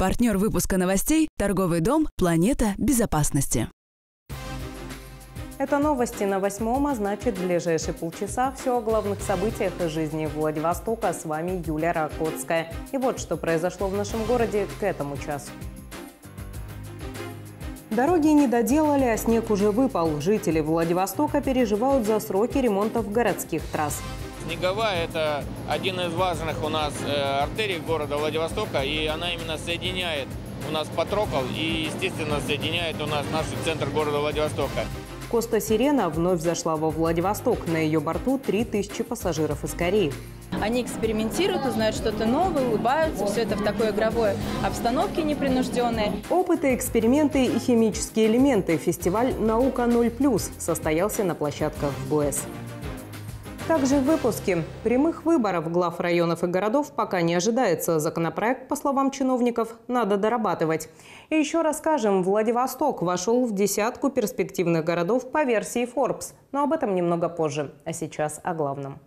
Партнер выпуска новостей – торговый дом «Планета безопасности». Это новости на восьмом, а значит в ближайшие полчаса все о главных событиях из жизни Владивостока. С вами Юлия Ракотская. И вот что произошло в нашем городе к этому часу. Дороги не доделали, а снег уже выпал. Жители Владивостока переживают за сроки ремонтов городских трасс. Снеговая – это один из важных у нас э, артерий города Владивостока, и она именно соединяет у нас Патрокол и, естественно, соединяет у нас наш центр города Владивостока. Коста Сирена вновь зашла во Владивосток. На ее борту 3000 пассажиров из Кореи. Они экспериментируют, узнают что-то новое, улыбаются. Все это в такой игровой обстановке непринужденной. Опыты, эксперименты и химические элементы. Фестиваль «Наука 0+,» состоялся на площадках в БОЭС. Также в выпуске. Прямых выборов глав районов и городов пока не ожидается. Законопроект, по словам чиновников, надо дорабатывать. И еще расскажем, Владивосток вошел в десятку перспективных городов по версии Forbes. Но об этом немного позже. А сейчас о главном.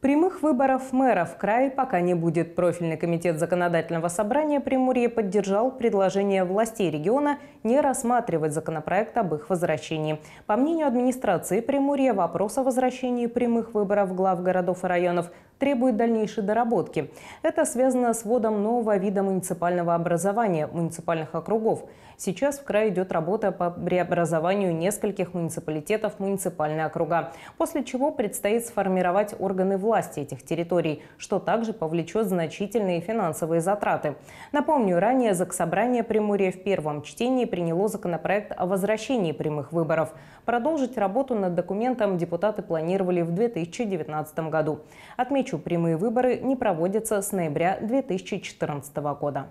Прямых выборов мэра в крае пока не будет. Профильный комитет законодательного собрания Приморья поддержал предложение властей региона не рассматривать законопроект об их возвращении. По мнению администрации Приморья, вопрос о возвращении прямых выборов глав городов и районов требует дальнейшей доработки. Это связано с вводом нового вида муниципального образования – муниципальных округов. Сейчас в крае идет работа по преобразованию нескольких муниципалитетов в муниципальные округа, после чего предстоит сформировать органы власти этих территорий, что также повлечет значительные финансовые затраты. Напомню, ранее Заксобрание Приморья в первом чтении приняло законопроект о возвращении прямых выборов. Продолжить работу над документом депутаты планировали в 2019 году. Отмечу, прямые выборы не проводятся с ноября 2014 года.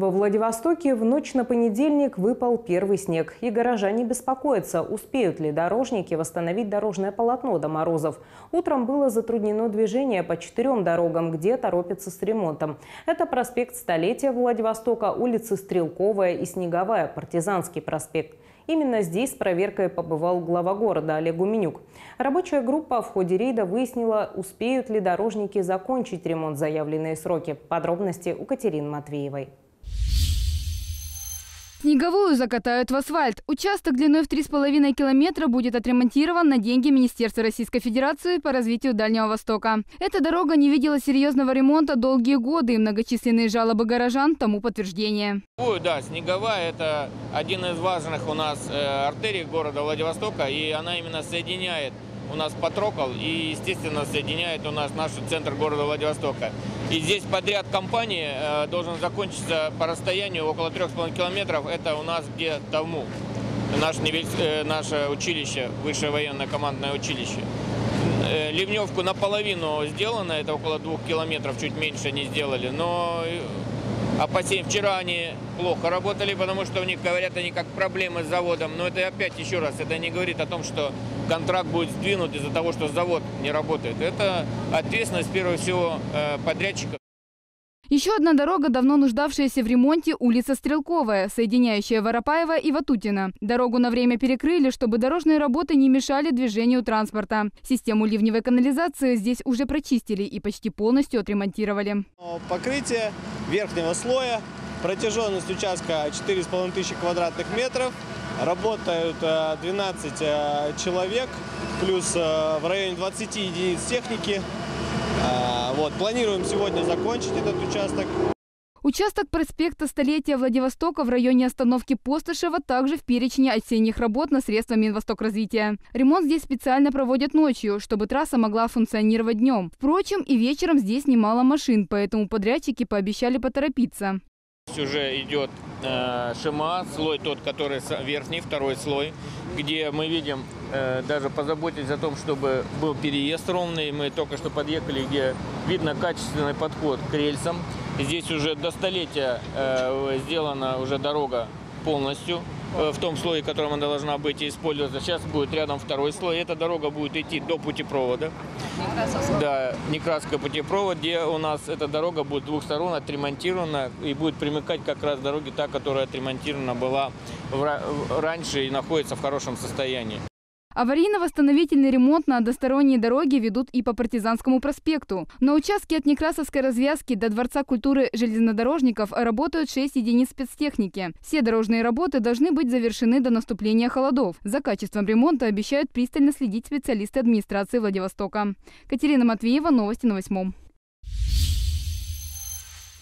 Во Владивостоке в ночь на понедельник выпал первый снег. И горожане беспокоятся, успеют ли дорожники восстановить дорожное полотно до морозов. Утром было затруднено движение по четырем дорогам, где торопятся с ремонтом. Это проспект Столетия Владивостока, улицы Стрелковая и Снеговая, Партизанский проспект. Именно здесь с проверкой побывал глава города Олег Гуменюк. Рабочая группа в ходе рейда выяснила, успеют ли дорожники закончить ремонт заявленные сроки. Подробности у Катерины Матвеевой. Снеговую закатают в асфальт. Участок длиной в 3,5 километра будет отремонтирован на деньги Министерства Российской Федерации по развитию Дальнего Востока. Эта дорога не видела серьезного ремонта долгие годы, и многочисленные жалобы горожан тому подтверждение. Ой, да, Снеговая – это один из важных у нас э, артерий города Владивостока, и она именно соединяет у нас Патрокол и, естественно, соединяет у нас наш центр города Владивостока. И здесь подряд компании э, должен закончиться по расстоянию около 3,5 километров. Это у нас где Тавму, наш, э, наше училище, высшее военное командное училище. Э, ливневку наполовину сделано, это около двух километров, чуть меньше не сделали. Но 7 вчера они плохо работали, потому что у них, говорят, они как проблемы с заводом. Но это опять еще раз, это не говорит о том, что контракт будет сдвинут из-за того, что завод не работает. Это ответственность, прежде всего, э, подрядчика. Еще одна дорога, давно нуждавшаяся в ремонте, улица Стрелковая, соединяющая Воропаева и Ватутина. Дорогу на время перекрыли, чтобы дорожные работы не мешали движению транспорта. Систему ливневой канализации здесь уже прочистили и почти полностью отремонтировали. Покрытие верхнего слоя, протяженность участка 4,5 тысячи квадратных метров. Работают 12 э, э, человек, плюс э, в районе 20 единиц техники. Вот, планируем сегодня закончить этот участок. Участок проспекта Столетия Владивостока в районе остановки Постышева также в перечне осенних работ на средства Минвостокразвития. Ремонт здесь специально проводят ночью, чтобы трасса могла функционировать днем. Впрочем, и вечером здесь немало машин, поэтому подрядчики пообещали поторопиться. Уже идет э, шима, слой тот, который верхний, второй слой, где мы видим, э, даже позаботились о том, чтобы был переезд ровный. Мы только что подъехали, где видно качественный подход к рельсам. Здесь уже до столетия э, сделана уже дорога полностью э, в том слое, котором она должна быть использоваться. Сейчас будет рядом второй слой. Эта дорога будет идти до путепровода. Да, Некрасская путепровод, где у нас эта дорога будет двух сторон отремонтирована и будет примыкать как раз дороги та, которая отремонтирована была раньше и находится в хорошем состоянии. Аварийно-восстановительный ремонт на односторонние дороги ведут и по Партизанскому проспекту. На участке от Некрасовской развязки до Дворца культуры железнодорожников работают 6 единиц спецтехники. Все дорожные работы должны быть завершены до наступления холодов. За качеством ремонта обещают пристально следить специалисты администрации Владивостока. Катерина Матвеева, новости на восьмом.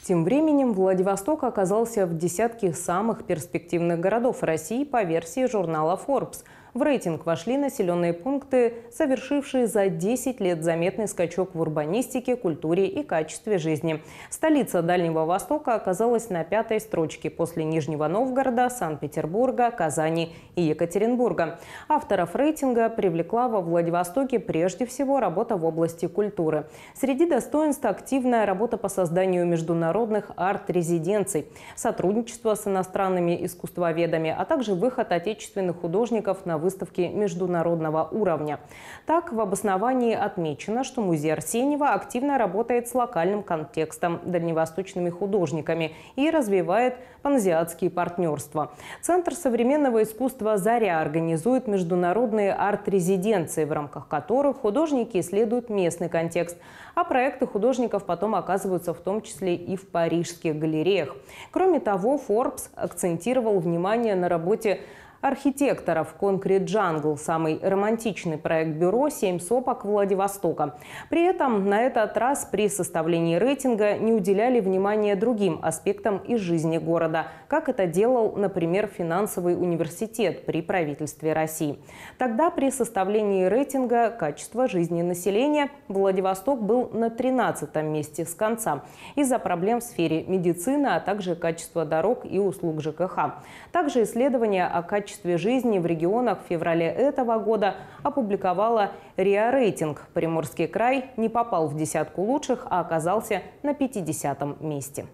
Тем временем Владивосток оказался в десятке самых перспективных городов России по версии журнала Forbes – в рейтинг вошли населенные пункты, совершившие за 10 лет заметный скачок в урбанистике, культуре и качестве жизни. Столица Дальнего Востока оказалась на пятой строчке после Нижнего Новгорода, Санкт-Петербурга, Казани и Екатеринбурга. Авторов рейтинга привлекла во Владивостоке прежде всего работа в области культуры. Среди достоинств активная работа по созданию международных арт-резиденций, сотрудничество с иностранными искусствоведами, а также выход отечественных художников на выставки международного уровня. Так, в обосновании отмечено, что музей Арсеньева активно работает с локальным контекстом, дальневосточными художниками и развивает паназиатские партнерства. Центр современного искусства «Заря» организует международные арт-резиденции, в рамках которых художники исследуют местный контекст, а проекты художников потом оказываются в том числе и в парижских галереях. Кроме того, Forbes акцентировал внимание на работе архитекторов «Конкрет Джангл» – самый романтичный проект бюро «Семь сопок» Владивостока. При этом на этот раз при составлении рейтинга не уделяли внимания другим аспектам из жизни города, как это делал, например, финансовый университет при правительстве России. Тогда при составлении рейтинга «Качество жизни населения» Владивосток был на 13 месте с конца из-за проблем в сфере медицины, а также качества дорог и услуг ЖКХ. Также исследования о качестве качестве жизни в регионах в феврале этого года опубликовала РИА Рейтинг. Приморский край не попал в десятку лучших, а оказался на 50 месте.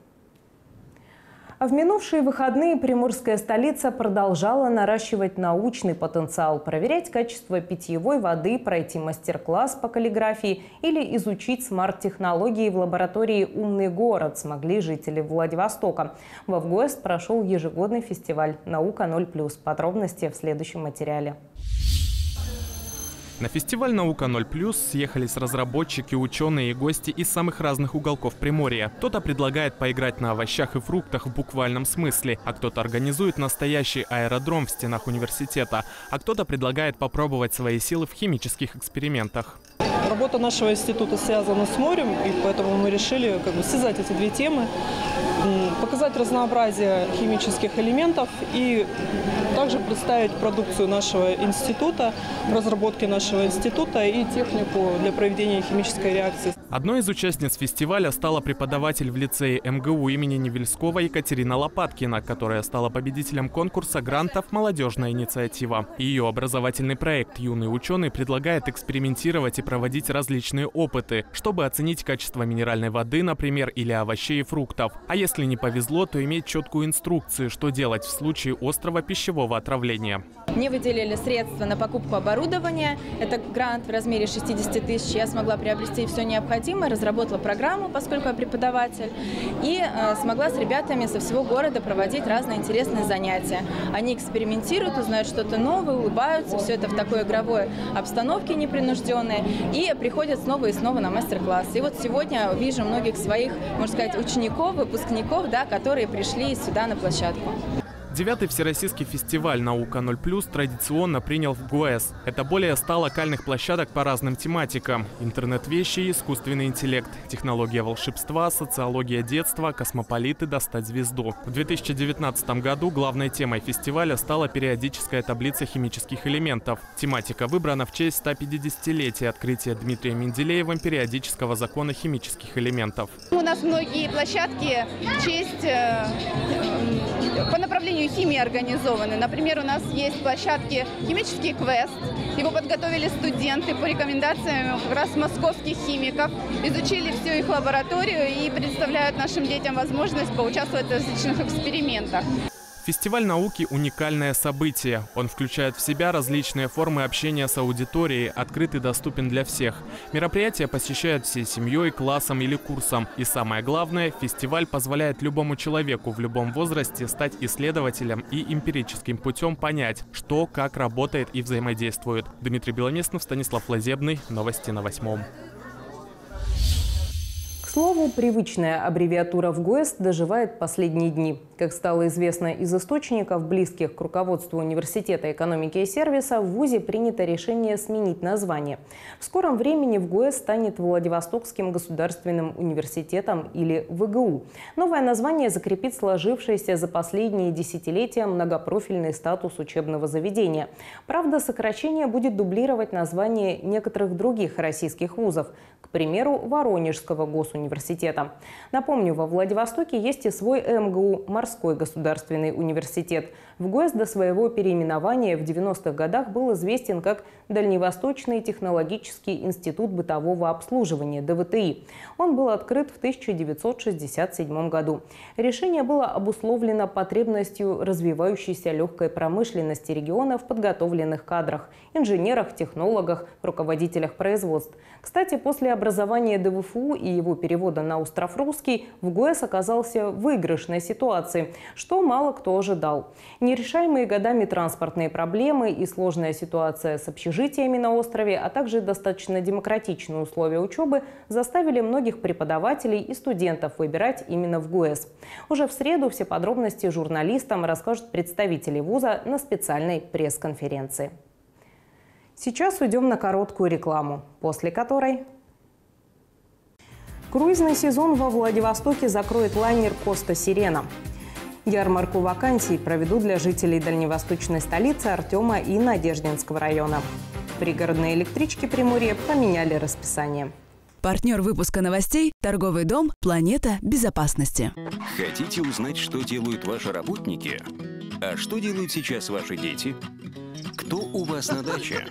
В минувшие выходные приморская столица продолжала наращивать научный потенциал, проверять качество питьевой воды, пройти мастер-класс по каллиграфии или изучить смарт-технологии в лаборатории «Умный город» смогли жители Владивостока. В Авгуэст прошел ежегодный фестиваль «Наука 0+.» Подробности в следующем материале. На фестиваль «Наука 0+,» съехались разработчики, ученые и гости из самых разных уголков Приморья. Кто-то предлагает поиграть на овощах и фруктах в буквальном смысле, а кто-то организует настоящий аэродром в стенах университета, а кто-то предлагает попробовать свои силы в химических экспериментах. Работа нашего института связана с морем, и поэтому мы решили как бы связать эти две темы, показать разнообразие химических элементов и также представить продукцию нашего института, разработки нашего института и технику для проведения химической реакции. Одной из участниц фестиваля стала преподаватель в лицее МГУ имени Невельского Екатерина Лопаткина, которая стала победителем конкурса грантов «Молодежная инициатива». Ее образовательный проект «Юный ученый» предлагает экспериментировать и проводить различные опыты, чтобы оценить качество минеральной воды, например, или овощей и фруктов. А если не повезло, то иметь четкую инструкцию, что делать в случае острого пищевого отравления. Мне выделили средства на покупку оборудования. Это грант в размере 60 тысяч. Я смогла приобрести все необходимое, разработала программу, поскольку я преподаватель, и э, смогла с ребятами со всего города проводить разные интересные занятия. Они экспериментируют, узнают что-то новое, улыбаются, все это в такой игровой обстановке непринужденной, и приходят снова и снова на мастер-класс. И вот сегодня вижу многих своих, можно сказать, учеников, выпускников, да, которые пришли сюда на площадку. Девятый Всероссийский фестиваль «Наука 0+,» традиционно принял в ГУЭС. Это более 100 локальных площадок по разным тематикам. Интернет-вещи, искусственный интеллект, технология волшебства, социология детства, космополиты, достать звезду. В 2019 году главной темой фестиваля стала периодическая таблица химических элементов. Тематика выбрана в честь 150-летия открытия Дмитрием Менделеевым периодического закона химических элементов. У нас многие площадки в честь э, по направлению направлению химии организованы. Например, у нас есть площадки «Химический квест». Его подготовили студенты по рекомендациям как раз московских химиков. Изучили всю их лабораторию и представляют нашим детям возможность поучаствовать в различных экспериментах. Фестиваль науки – уникальное событие. Он включает в себя различные формы общения с аудиторией, открыт и доступен для всех. Мероприятия посещают всей семьей, классом или курсом. И самое главное, фестиваль позволяет любому человеку в любом возрасте стать исследователем и эмпирическим путем понять, что, как работает и взаимодействует. Дмитрий Беломестнов, Станислав Лазебный. Новости на восьмом слову, привычная аббревиатура в ГОЭС доживает последние дни. Как стало известно из источников, близких к руководству Университета экономики и сервиса, в ВУЗе принято решение сменить название. В скором времени в ГОЭС станет Владивостокским государственным университетом или ВГУ. Новое название закрепит сложившийся за последние десятилетия многопрофильный статус учебного заведения. Правда, сокращение будет дублировать название некоторых других российских вузов, к примеру, Воронежского госуниверситета университета. Напомню, во Владивостоке есть и свой МГУ – Морской государственный университет. В ГОЭС до своего переименования в 90-х годах был известен как Дальневосточный технологический институт бытового обслуживания – ДВТИ. Он был открыт в 1967 году. Решение было обусловлено потребностью развивающейся легкой промышленности региона в подготовленных кадрах – инженерах, технологах, руководителях производств. Кстати, после образования ДВФУ и его перевода на остров русский в ГОЭС оказался в выигрышной ситуации, что мало кто ожидал. Нерешаемые годами транспортные проблемы и сложная ситуация с общежитиями на острове, а также достаточно демократичные условия учебы заставили многих преподавателей и студентов выбирать именно в ГУЭС. Уже в среду все подробности журналистам расскажут представители вуза на специальной пресс-конференции. Сейчас уйдем на короткую рекламу, после которой Круизный сезон во Владивостоке закроет лайнер «Коста Сирена». Ярмарку вакансий проведут для жителей дальневосточной столицы Артема и Надеждинского района. Пригородные электрички Приморья поменяли расписание. Партнер выпуска новостей – торговый дом «Планета безопасности». Хотите узнать, что делают ваши работники? А что делают сейчас ваши дети? Кто у вас на даче?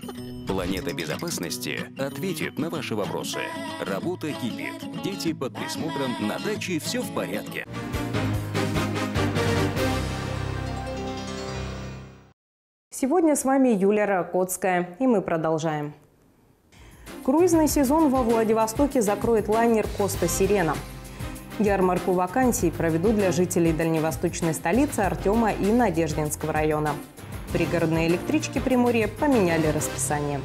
Планета безопасности ответит на ваши вопросы. Работа кипит. Дети под присмотром, на даче все в порядке. Сегодня с вами Юлия Ракотская, и мы продолжаем. Круизный сезон во Владивостоке закроет лайнер «Коста Сирена». Ярмарку вакансий проведут для жителей дальневосточной столицы Артема и Надеждинского района. Пригородные электрички Приморья поменяли расписание.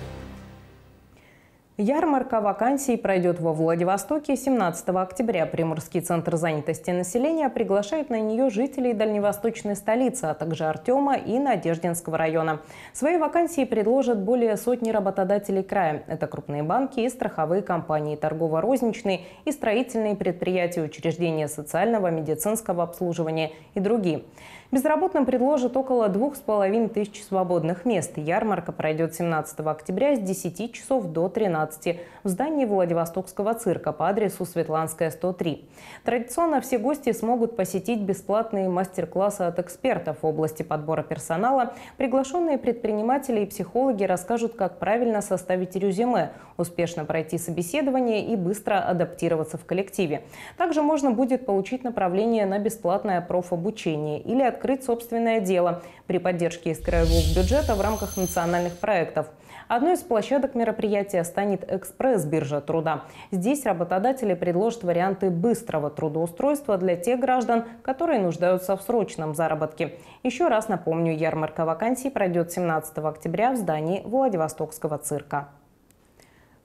Ярмарка вакансий пройдет во Владивостоке 17 октября. Приморский центр занятости населения приглашает на нее жителей дальневосточной столицы, а также Артема и Надеждинского района. Свои вакансии предложат более сотни работодателей края. Это крупные банки и страховые компании, торгово-розничные и строительные предприятия, учреждения социального, медицинского обслуживания и другие. Безработным предложат около двух с половиной тысяч свободных мест. Ярмарка пройдет 17 октября с 10 часов до 13 в здании Владивостокского цирка по адресу Светланская, 103. Традиционно все гости смогут посетить бесплатные мастер-классы от экспертов в области подбора персонала. Приглашенные предприниматели и психологи расскажут, как правильно составить резюме, успешно пройти собеседование и быстро адаптироваться в коллективе. Также можно будет получить направление на бесплатное профобучение или от открыть собственное дело при поддержке из краевого бюджета в рамках национальных проектов. Одной из площадок мероприятия станет экспресс-биржа труда. Здесь работодатели предложат варианты быстрого трудоустройства для тех граждан, которые нуждаются в срочном заработке. Еще раз напомню, ярмарка вакансий пройдет 17 октября в здании Владивостокского цирка.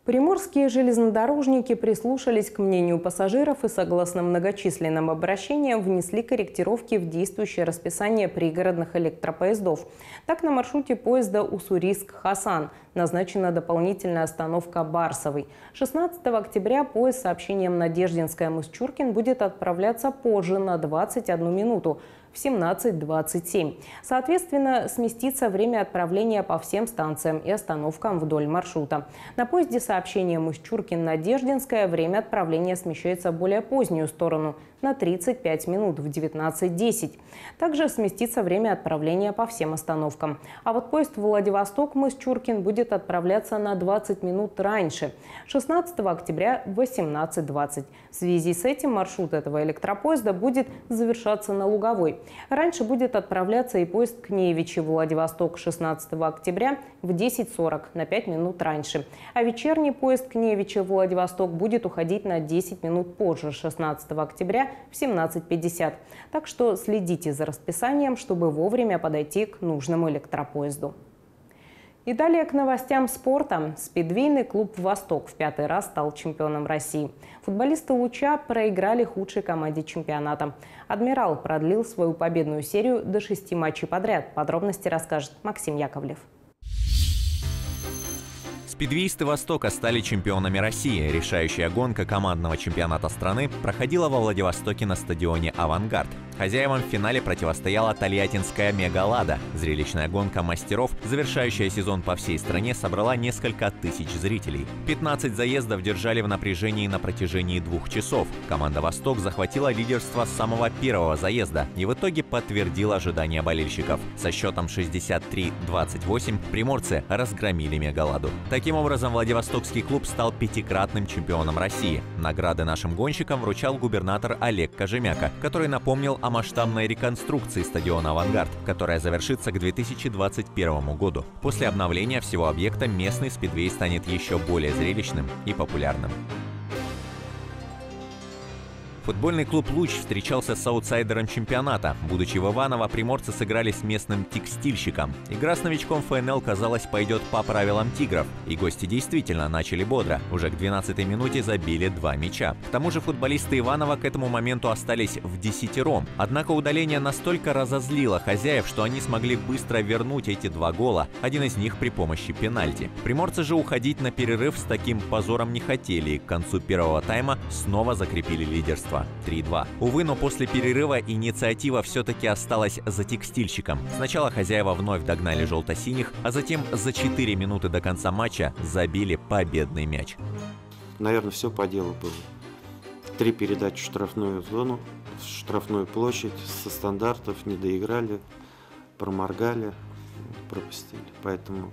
Приморские железнодорожники прислушались к мнению пассажиров и, согласно многочисленным обращениям, внесли корректировки в действующее расписание пригородных электропоездов. Так, на маршруте поезда Уссурийск-Хасан назначена дополнительная остановка Барсовой. 16 октября поезд с сообщением Надеждинская-Мысчуркин будет отправляться позже на 21 минуту в 17.27. Соответственно, сместится время отправления по всем станциям и остановкам вдоль маршрута. На поезде сообщение Мыщуркин-Надеждинская время отправления смещается в более позднюю сторону на 35 минут в 19.10. Также сместится время отправления по всем остановкам. А вот поезд Владивосток-Мыс-Чуркин будет отправляться на 20 минут раньше, 16 октября в 18.20. В связи с этим маршрут этого электропоезда будет завершаться на Луговой. Раньше будет отправляться и поезд Кневичи-Владивосток 16 октября в 10.40 на 5 минут раньше. А вечерний поезд Кневича-Владивосток будет уходить на 10 минут позже 16 октября в 17.50. Так что следите за расписанием, чтобы вовремя подойти к нужному электропоезду. И далее к новостям спорта. Спидвейный клуб «Восток» в пятый раз стал чемпионом России. Футболисты «Луча» проиграли худшей команде чемпионата. «Адмирал» продлил свою победную серию до шести матчей подряд. Подробности расскажет Максим Яковлев. Спидвеисты Востока стали чемпионами России. Решающая гонка командного чемпионата страны проходила во Владивостоке на стадионе «Авангард». Хозяевам в финале противостояла тольяттинская «Мегалада». Зрелищная гонка мастеров, завершающая сезон по всей стране, собрала несколько тысяч зрителей. 15 заездов держали в напряжении на протяжении двух часов. Команда «Восток» захватила лидерство с самого первого заезда и в итоге подтвердила ожидания болельщиков. Со счетом 63-28 приморцы разгромили «Мегаладу». Таким образом, Владивостокский клуб стал пятикратным чемпионом России. Награды нашим гонщикам вручал губернатор Олег Кожемяка, который напомнил о масштабной реконструкции стадиона «Авангард», которая завершится к 2021 году. После обновления всего объекта местный спидвей станет еще более зрелищным и популярным. Футбольный клуб «Луч» встречался с аутсайдером чемпионата. Будучи в Иваново, приморцы сыграли с местным текстильщиком. Игра с новичком ФНЛ, казалось, пойдет по правилам «Тигров». И гости действительно начали бодро. Уже к 12-й минуте забили два мяча. К тому же футболисты Иванова к этому моменту остались в десятером. Однако удаление настолько разозлило хозяев, что они смогли быстро вернуть эти два гола, один из них при помощи пенальти. Приморцы же уходить на перерыв с таким позором не хотели и к концу первого тайма снова закрепили лидерство лидерство 3-2. Увы, но после перерыва инициатива все-таки осталась за текстильщиком. Сначала хозяева вновь догнали желто-синих, а затем за 4 минуты до конца матча забили победный мяч. Наверное, все по делу было. Три передачи в штрафную зону, в штрафную площадь, со стандартов не доиграли, проморгали, пропустили. Поэтому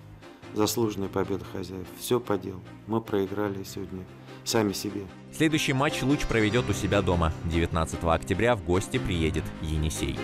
заслуженная победа хозяев. Все по делу. Мы проиграли сегодня сами себе. Следующий матч «Луч» проведет у себя дома. 19 октября в гости приедет Енисей.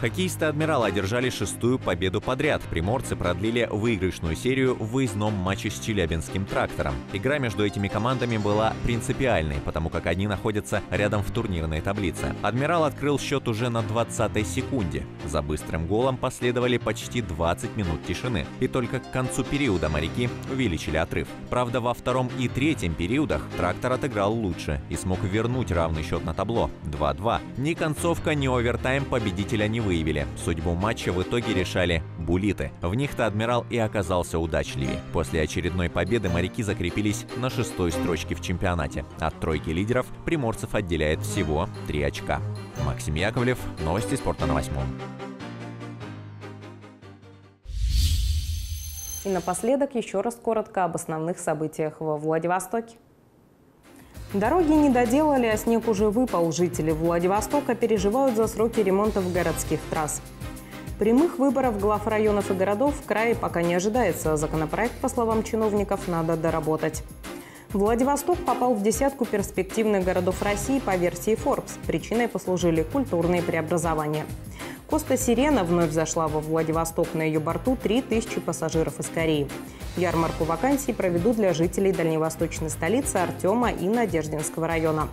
Хоккеисты «Адмирала» одержали шестую победу подряд. Приморцы продлили выигрышную серию в выездном матче с Челябинским «Трактором». Игра между этими командами была принципиальной, потому как они находятся рядом в турнирной таблице. «Адмирал» открыл счет уже на 20-й секунде. За быстрым голом последовали почти 20 минут тишины. И только к концу периода моряки увеличили отрыв. Правда, во втором и третьем периодах «Трактор» отыграл лучше и смог вернуть равный счет на табло 2-2. Ни концовка, ни овертайм победителя не выявили. Судьбу матча в итоге решали булиты. В них-то адмирал и оказался удачливее. После очередной победы моряки закрепились на шестой строчке в чемпионате. От тройки лидеров приморцев отделяет всего три очка. Максим Яковлев, новости спорта на восьмом. И напоследок еще раз коротко об основных событиях во Владивостоке. Дороги не доделали, а снег уже выпал. Жители Владивостока переживают за сроки ремонтов городских трасс. Прямых выборов глав районов и городов в крае пока не ожидается. Законопроект, по словам чиновников, надо доработать. Владивосток попал в десятку перспективных городов России по версии Forbes. Причиной послужили культурные преобразования. Коста Сирена вновь зашла во Владивосток. На ее борту 3000 пассажиров из Кореи. Ярмарку вакансий проведут для жителей дальневосточной столицы Артема и Надеждинского района.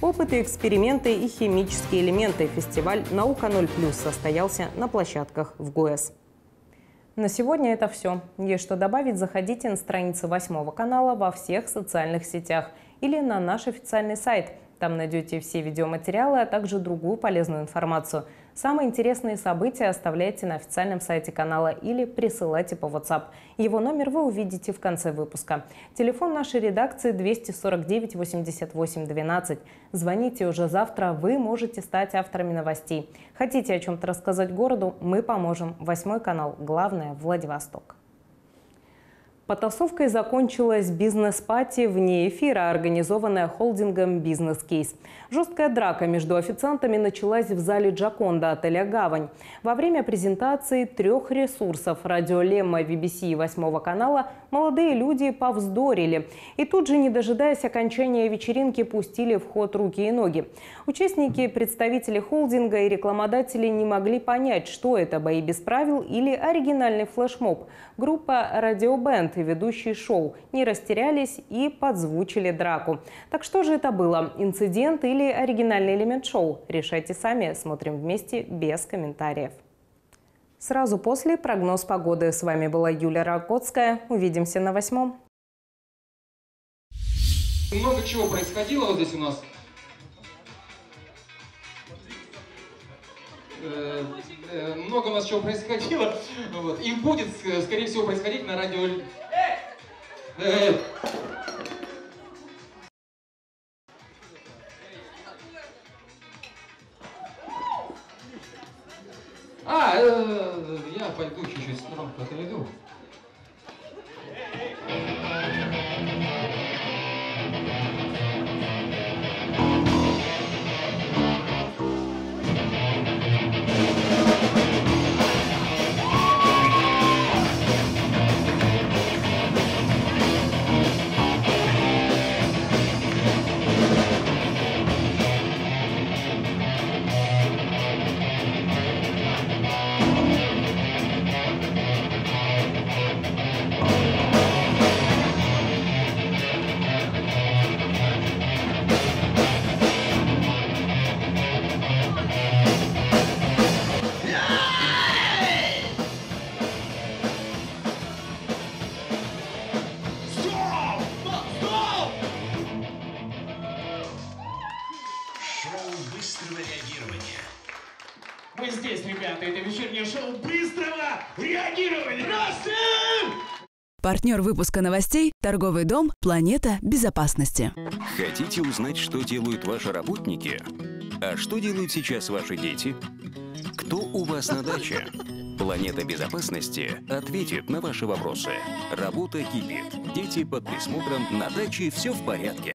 Опыты, эксперименты и химические элементы. Фестиваль «Наука 0+,» состоялся на площадках в ГУЭС. На сегодня это все. Есть что добавить, заходите на страницы восьмого канала во всех социальных сетях или на наш официальный сайт. Там найдете все видеоматериалы, а также другую полезную информацию – Самые интересные события оставляйте на официальном сайте канала или присылайте по WhatsApp. Его номер вы увидите в конце выпуска. Телефон нашей редакции 249 88 12. Звоните уже завтра, вы можете стать авторами новостей. Хотите о чем-то рассказать городу? Мы поможем. Восьмой канал. Главное – Владивосток. Потасовкой закончилась бизнес-пати вне эфира, организованная холдингом «Бизнес-кейс». Жесткая драка между официантами началась в зале Джаконда отеля «Гавань». Во время презентации трех ресурсов – радио Лемма, BBC и Восьмого канала – молодые люди повздорили. И тут же, не дожидаясь окончания вечеринки, пустили в ход руки и ноги. Участники, представители холдинга и рекламодатели не могли понять, что это – бои без правил или оригинальный флешмоб. Группа «Радиобенд» и ведущий шоу не растерялись и подзвучили драку. Так что же это было? Инцидент или оригинальный элемент шоу? Решайте сами. Смотрим вместе без комментариев. Сразу после прогноз погоды. С вами была Юлия Ракотская. Увидимся на восьмом. Много чего происходило вот здесь у нас. Э, э, много у нас чего происходило. Вот. И будет, скорее всего, происходить на радио... Э, пойду чуть-чуть стромко отойду. Партнер выпуска новостей – торговый дом «Планета безопасности». Хотите узнать, что делают ваши работники? А что делают сейчас ваши дети? Кто у вас на даче? Планета безопасности ответит на ваши вопросы. Работа кипит. Дети под присмотром, на даче все в порядке.